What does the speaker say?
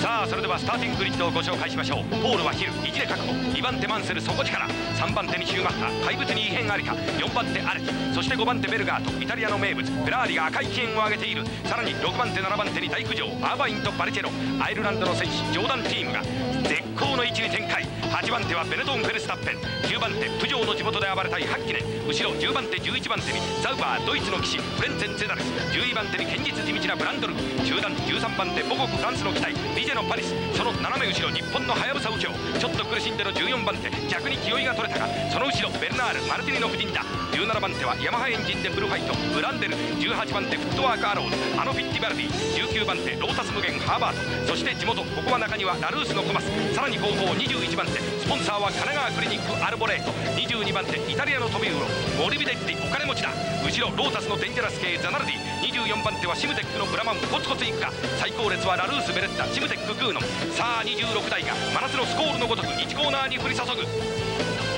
さあそれではスターティンググリッドをご紹介しましょう。ポールはヒル1で確保。2番手マンセル底力。3番手にヒューマッハ怪物に異変ありか。4番手アレキ。そして5番手ベルガート。イタリアの名物。フェラーリが赤い機嫌を上げている。さらに6番手7番手に大浮上アーバインとバルチェロ。アイルランドの選手ジョーダンチームが。絶好の位置に8番手はベネドン・フェルスタッペン。9番手プジョーの地元で暴れたいハッキネ後ろ10番手11番手にザウバードイツの騎士フレンツェン・ゼダルス。11番手に堅実地道なブランドル中段13番手母国フランスの機体ビジェのパリス。その斜め後ろ日本のはやぶさ右京。ちょっと苦しんでの14番手逆に気負いが取れたが。その後ろベルナールマルティニの布陣だ。17番手はヤマハエンジンでブルファイトブランデル。18番手フットワークアローズ。あのフィッティバルディ。19番手ロータス無限ハーバートそして地元ここは中にはラルースのコマス。さらに後方21番手スポンサーは神奈川クリニックアルボレート。22番手イタリアのトビウロモリビデッティお金持ちだ。後ろロータスのデンジャラス系ザナルディ。24番手はシムテックのブラマンコツコツいくか。最高列はラルースベレッタシムテックグーノンさあ26台が真夏のスコールのごとく1コーナーに降り注ぐ。